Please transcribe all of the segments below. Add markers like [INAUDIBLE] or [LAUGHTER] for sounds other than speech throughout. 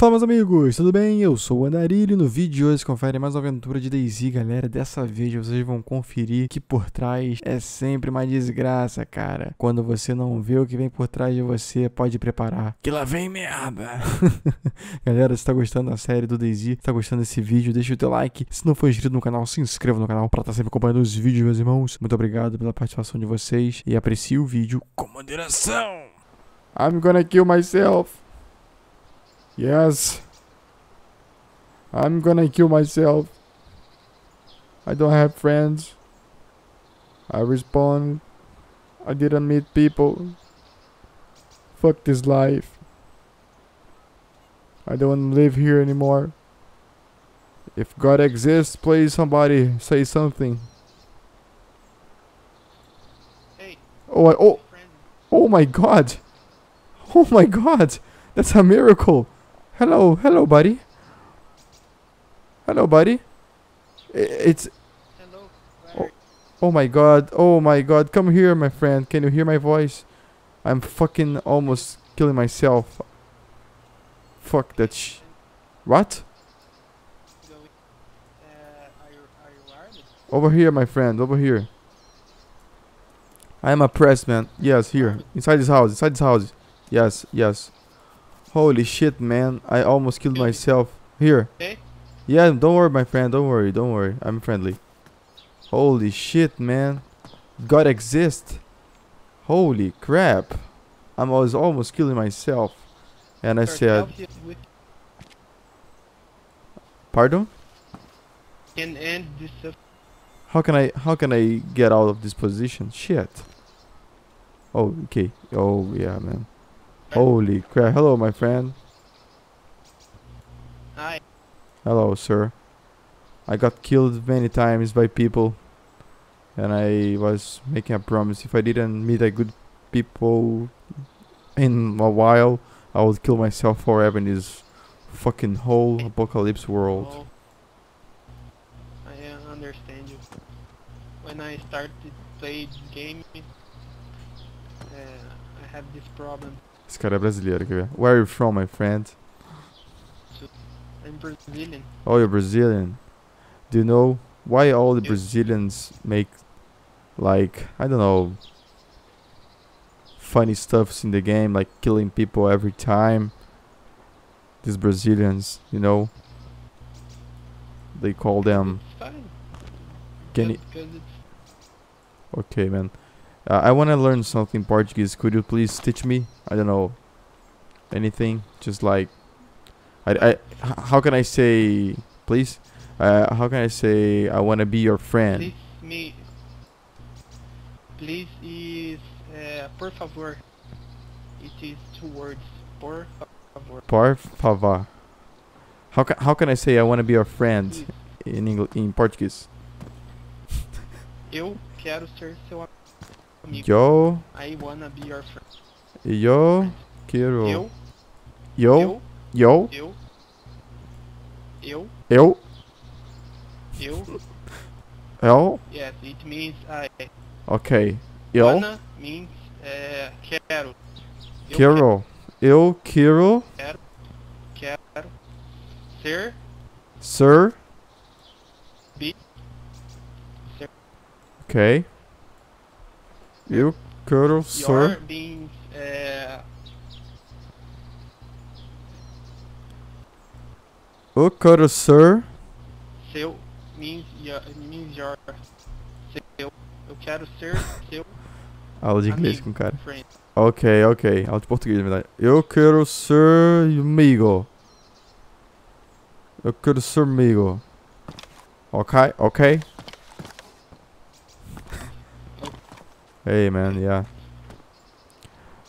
Fala meus amigos, tudo bem? Eu sou o Andarilho e no vídeo de hoje confere mais uma aventura de DayZ, galera. Dessa vez vocês vão conferir que por trás é sempre uma desgraça, cara. Quando você não vê o que vem por trás de você, pode preparar. Que lá vem merda! [LAUGHS] galera, se tá gostando da série do DayZ, se tá gostando desse vídeo, deixa o teu like. Se não for inscrito no canal, se inscreva no canal pra estar tá sempre acompanhando os vídeos, meus irmãos. Muito obrigado pela participação de vocês e aprecie o vídeo com moderação. I'm gonna kill myself. Yes. I'm gonna kill myself. I don't have friends. I respond. I didn't meet people. Fuck this life. I don't live here anymore. If God exists, please somebody say something. Hey, Oh, I, oh, oh my God. Oh my God. That's a miracle. Hello, hello, buddy. Hello, buddy. It's Hello. Oh. Oh my god, oh my god, come here, my friend. Can you hear my voice? I'm fucking almost killing myself. Fuck that sh. What? Uh, are you are you armed? Over here, my friend, over here. I am oppressed, man. Yes, here. Inside this house, inside this house. Yes, yes. Holy shit, man. I almost killed myself. Here. Okay. Yeah, don't worry, my friend. Don't worry, don't worry. I'm friendly. Holy shit, man. God exists. Holy crap. I was almost killing myself. And I said, help you with- pardon? can end this. How can I how can I get out of this position? Shit. Oh, okay. Oh, yeah, man. Holy crap. Hello, my friend. hi. Hello, sir. I got killed many times by people. And I was making a promise if I didn't meet a good people in a while, I would kill myself forever in this fucking whole apocalypse world. Oh, I uh, understand you. When I started to play this uh, I have this problem. Esse cara é brasileiro, quer ver? Where are you from, my friend? I'm Brazilian. Oh, you're Brazilian. Do you know why all the Brazilians make like I don't know funny stuffs in the game, like killing people every time? These Brazilians, you know, they call them. Can you? Okay, man. Uh, I wanna learn something Portuguese. Could you please teach me? I don't know anything. Just like I, I how can I say please? Uh, how can I say I wanna be your friend? please me. Please is uh, por favor. It is two words. Por favor. Por favor. How can how can I say I want to be your friend Please. in English in Portuguese? Eu quero ser seu amigo. Yo. I wanna be your friend. yo quiero. Eu, yo. Yo. Eu, eu, eu, eu. Eu. Yes, it means I. ok. Eu Wanna means uh, quero. Eu quero eu quero. Quero. Ser. Ser. Be- ser- ok eu quero ser uh, eu quero ser seu means your means your seu. Eu quero ser seu aula de inglês com o cara. friend. ok ok. Aula de português na verdade. Eu quero ser amigo. Eu quero ser amigo. Ok ok Hey man, yeah.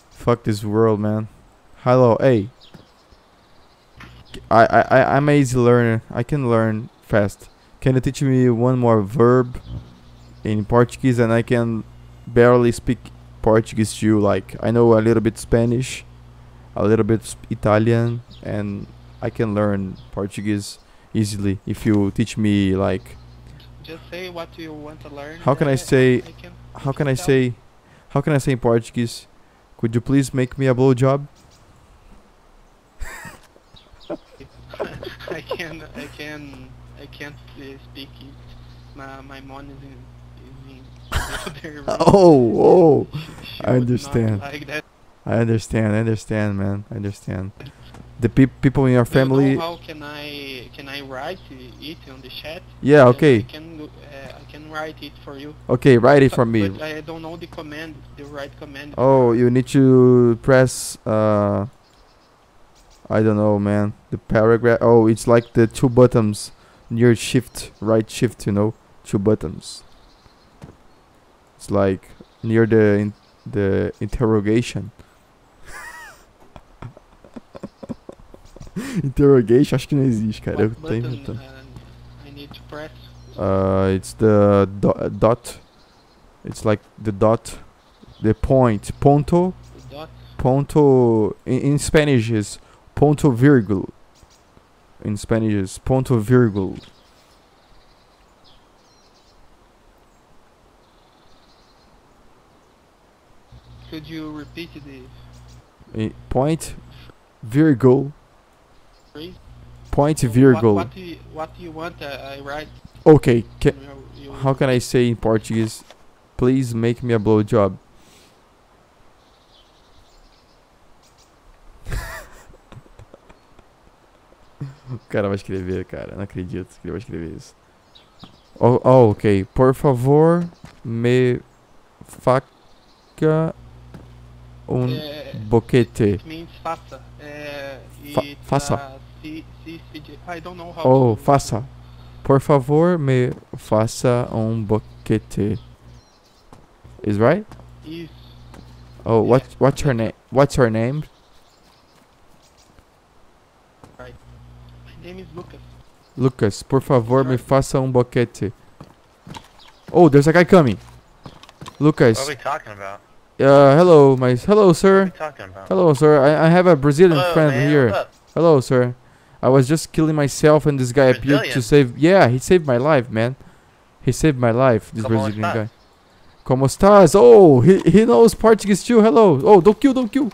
Fuck this world, man. Hello, hey. I I I'm a easy learner. I can learn fast. Can you teach me one more verb in Portuguese and I can barely speak Portuguese too. Like I know a little bit Spanish, a little bit Italian, and I can learn Portuguese easily if you teach me like Just say what you want to learn. How can I say- I can how can I tell. say how can I say in Portuguese? Could you please make me a blowjob? [LAUGHS] I can I can I can't uh, speak it. My my mom is in is in the other room. Oh, [LAUGHS] oh. She I understand. Like. I understand. I understand, man. I understand. The peop people in your Do you know family. how can I can I write it on the chat? Yeah. Okay. I can uh, I can write it for you. Okay. Write it for me. But I don't know the command, the right command. Oh, you need to press. Uh, I don't know, man. The paragraph. Oh, it's like the two buttons near shift, right shift. You know, two buttons. It's like near the in, the interrogation. [LAUGHS] interrogation, acho que não existe, cara. Eu What tô button inventando. uh, I need to press? Uh, it's the do- dot. It's like the dot, the point, ponto, The dot. ponto. In, in Spanish is ponto virgul. In Spanish is ponto virgul. Could you repeat the I- point, virgul, phrase? point, So virgul. What, what, do you, what do you want? Uh, I write. Okay, ca- you- you- how can I say in Portuguese? Please make me a blowjob. [LAUGHS] o cara vai escrever, cara. Não acredito que ele vai escrever isso. Oh, oh, ok. Por favor, me faca um Uh, boquete. faça. Uh, Fa- faça. C, C, C, J. I don't know how Oh, to faça. Por favor, me faça um boquete. Is right? Isso. Oh, what Yeah, what's her name? What's her name? My name is Lucas. Lucas, por favor, me Right. faça um boquete. Oh, there's a guy coming. Lucas, What are we talking about? Uh, hello, my hello, sir. Hello, sir. I, I have a Brazilian Hello, friend man. here. Hello, sir. I was just killing myself, and this guy appeared to save. Yeah, he saved my life, man. He saved my life. This Como Brazilian estás? guy. Como estás? Oh, he he knows Portuguese too. Hello. Oh, don't kill, don't kill.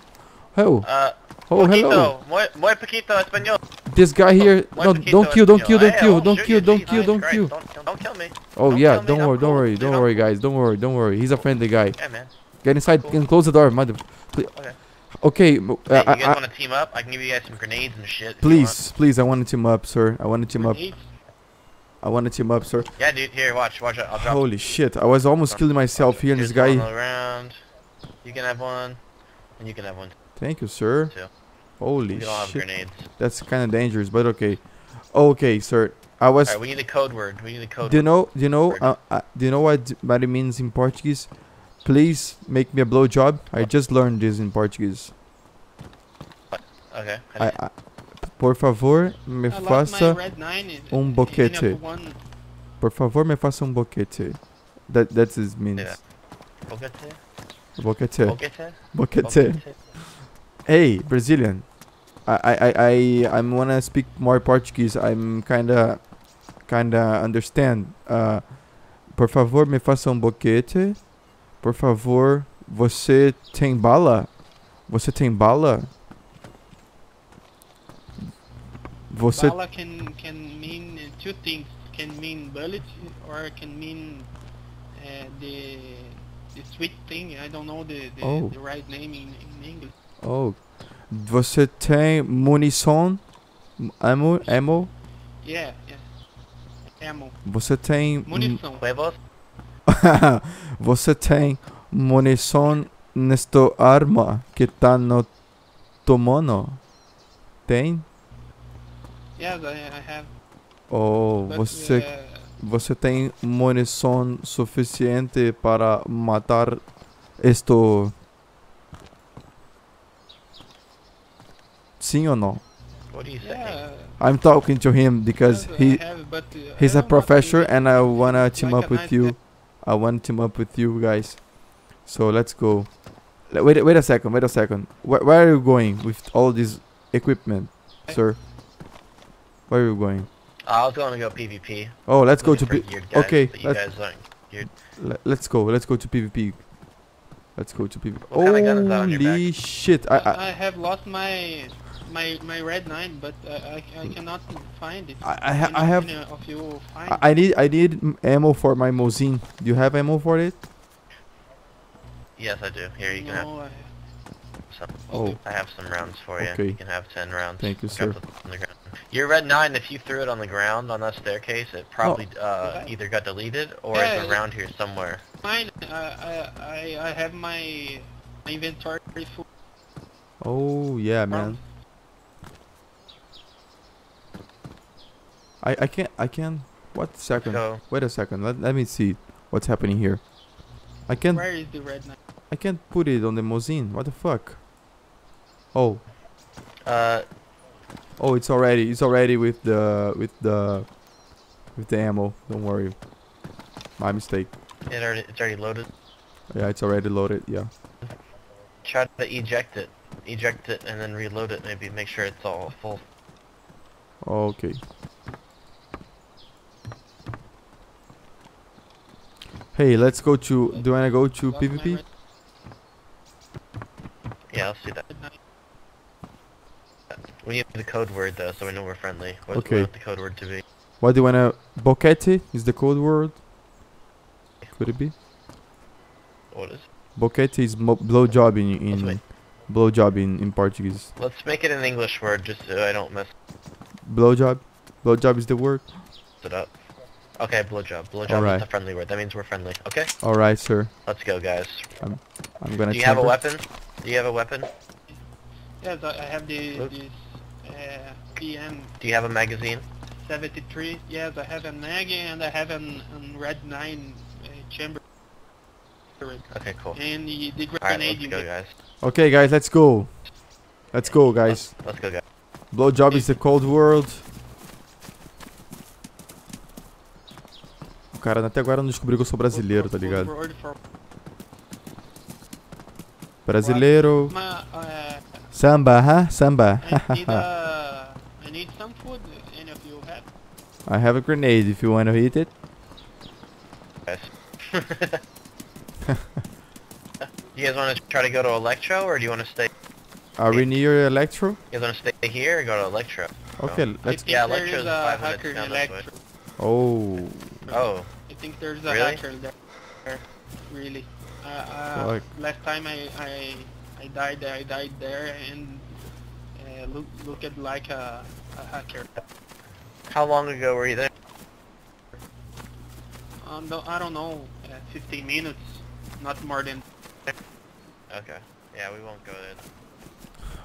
Oh, Uh, oh, poquito. hello. Muy, muy poquito español. This guy here. Muy No, don't kill, don't kill, don't Hey, kill, don't kill, don't kill, don't kill. Don't, don't kill me. Oh Don't yeah, me, don't I'm worry, don't worry, don't worry, guys. Don't worry, don't worry. He's a friendly guy. Yeah, man. Get inside Cool. and close the door, mother. Please. Okay. Okay, uh, Hey, you I, guys want to team up? I can give you guys some grenades and shit. please, please. I want to team up, sir. I want to team up. I want to team up, sir. Yeah, dude. Here, watch, watch. it. I'll drop. Holy shit! I was almost I'll- killing myself here, and this guy. around. You can have one, and you can have one. Thank you, sir. Two. Holy We all have shit! grenades. That's kind of dangerous, but okay. Okay, sir. I was. Alright, we need a code word. We need a code Do you know? Do you know? Uh, uh, do you know what what it means in Portuguese? Please make me a blowjob. I just learned this in Portuguese. Okay. I, I, por favor, me I faça. red nine in- um boquete. Por favor, me faça um boquete. That that's his means. Yeah. Boquete? Boquete. Boquete? Boquete. Boquete? Hey, Brazilian. I I I I I'm wanna speak more Portuguese. I'm kinda kinda understand. Uh, por favor, me faça um boquete. Por favor, você tem bala? Você tem bala? Você Bala can can mean uh, two things. Can mean bullet or can mean uh, the the sweet thing. I don't know the the, Oh. the right name in, in English. Oh, você tem munição? Ammo? Ammo? Yeah, yeah. Ammo. Você tem Munição. Huevos? [LAUGHS] Você tem munição nesta arma que tá no tomono? Tem? Yes, I, have. But, você, uh, você tem munição suficiente para matar isto? Sim ou não? What you yeah. I'm talking to him because yes, he have, but, uh, he's a professor and I wanna team up with you. Guy. I want to team up with you guys. So let's go. Le- Wait, wait a second. Wait a second. Where, where are you going with all this equipment, sir? Where are you going? I was going to go PvP. Oh, let's go to looking P- for geared guys, okay, let's- guys aren't let's go. Let's go to PvP. Let's go to PvP. What kind of gun is that on your Holy back? shit! I, I I have lost my my my red nine, but uh, I I cannot find it. I I, ha- I have of you find? I I need I need ammo for my Mosin. Do you have ammo for it? Yes, I do. Here, you can have no, I, some. Oh, I have some rounds for you. Okay. You can have 10 rounds. Thank you, sir. it on the ground. Your red 9, if you threw it on the ground on that staircase, it probably uh, Okay. either got deleted or Yeah, it's around here somewhere. mine. Uh, I I I have my my inventory full. oh yeah, man. I I can't I can. What second? So, Wait a second. Let let me see what's happening here. I can't Where is the red nine? I can't put it on the Mosin. What the fuck? Oh uh, oh, it's already it's already with the with the with the ammo. Don't worry. My mistake. it already, it's already loaded. Yeah, it's already loaded. Yeah. Try to eject it. Eject it and then reload it. Maybe make sure it's all full. Okay. Hey, let's go to. Do you wanna go to PvP? Yeah, I'll see that. We need the code word though, so we know we're friendly. What, Okay. The code word to be? What do you wanna? Boquete is the code word. Could it be? What is? Boquete is blowjob in in blowjob in in Portuguese. Let's make it an English word just so I don't mess Blowjob. Blowjob is the word. it up. Okay, blowjob. Blowjob Alright. is a friendly word. That means we're friendly. Okay, All right, sir. let's go, guys. I'm I'm gonna. Do you have a chamber- weapon? Do you have a weapon? Yes, I I have the Oops. this uh, PM Do you have a magazine? 73. Yes, I have a mag and I have an, an red nine uh, chamber. Okay, cool. And the, the Alright, grenade let's you go, get. guys. Okay, guys, let's go. Let's go, guys. Let's go, guys. Blowjob is the cold world. Cara até agora não descobriu que eu sou brasileiro, tá ligado? Brasileiro. Uh, Samba, huh? Samba. I need I need some food. Any of you have? I have a grenade if you wanna hit it. guys. [LAUGHS] you guys want to try to go to Electro, or do you want to stay? Are we near Electro? You guys want to stay here or go to Electro? Okay, let's. think Yeah, there Electro's is five minutes down this way. Electro. Oh, Oh, think there's a Really? hacker there. Really. Uh, uh, Fuck. last time I, I I died I died there and uh, look look at like a, a hacker. how long ago were you there? Um, no, I don't know. Uh, 15 minutes, not more than. Okay. Yeah, we won't go there.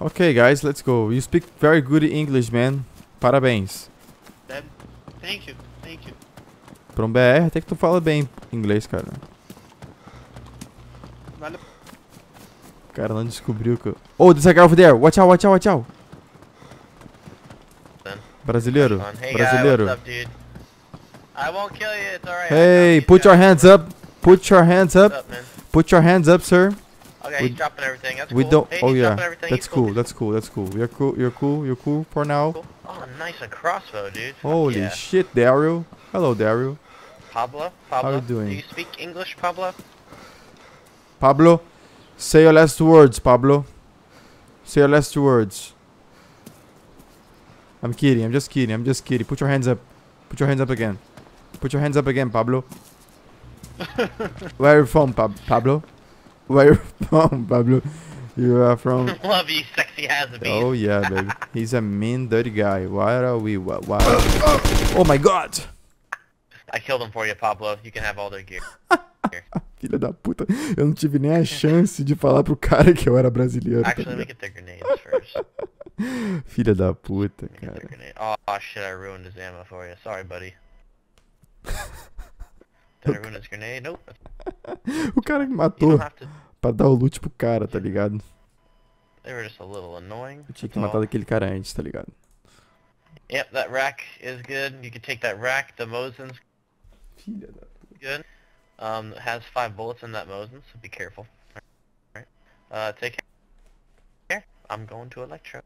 okay, guys, let's go. You speak very good English, man. Parabéns. That. Thank you, thank you. Pra um BR, até que tu fala bem inglês, cara. Vale. O cara não descobriu que eu... Oh, there's a guy over there. Watch out, watch out, watch out. Brasileiro. Hey, Brasileiro. guy, up, dude? I won't kill you. It's alright. Hey, put your hands up. Put your hands up. up? Put your hands up, sir. Okay, We- he's dropping everything. That's We cool. don't. Hey, Oh yeah, that's He's cool. That's cool. That's cool. You're cool. You're cool. You're cool. You're cool for now. Cool. Oh, nice. A crossbow, dude. Holy yeah. shit, Daryl. Hello, Dario. Pablo? Pablo? you doing? Do you speak English, Pablo? Pablo, say your last words, Pablo. Say your last words. I'm kidding. I'm just kidding. I'm just kidding. Put your hands up. Put your hands up again. Put your hands up again, Pablo. [LAUGHS] Where are you from, Pab- Pablo? Where are you [LAUGHS] from, Pablo? You are from. [LAUGHS] Love you, sexy has-a-bees. Oh yeah, baby. He's a mean, dirty guy. Why are we? Why? why oh my God! I killed him for you, Pablo. You can have all their gear. [LAUGHS] Filha da puta. Eu não tive nem a chance de falar pro cara que eu era brasileiro. tá Actually, their grenades first. [LAUGHS] Filha da puta, cara. Oh, shit, I ruined his ammo for you. Sorry, buddy. [LAUGHS] Did I ruin his grenade? Nope. O cara me matou to... pra dar o loot pro cara, tá ligado? They were just a little annoying. Eu tinha que matar all. daquele cara antes, tá ligado? Yep, that rack is good. You can take that rack. The Mosin's good. Um, has five bullets in that Mosin, so be careful. Alright. Uh, take care. I'm going to Electro.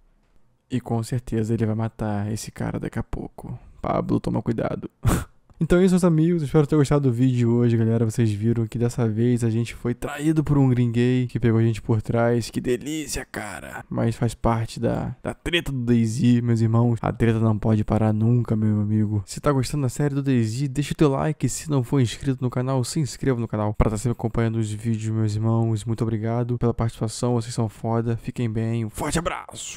E com certeza ele vai matar esse cara daqui a pouco. Pablo, toma cuidado. [LAUGHS] Então é isso, meus amigos. Espero ter gostado do vídeo de hoje, galera. Vocês viram que dessa vez a gente foi traído por um gay que pegou a gente por trás. Que delícia, cara. Mas faz parte da, da treta do Daisy, meus irmãos. A treta não pode parar nunca, meu amigo. Se tá gostando da série do Daisy, deixa o teu like. Se não for inscrito no canal, se inscreva no canal para estar tá sempre acompanhando os vídeos, meus irmãos. Muito obrigado pela participação. Vocês são foda. Fiquem bem. Um forte abraço.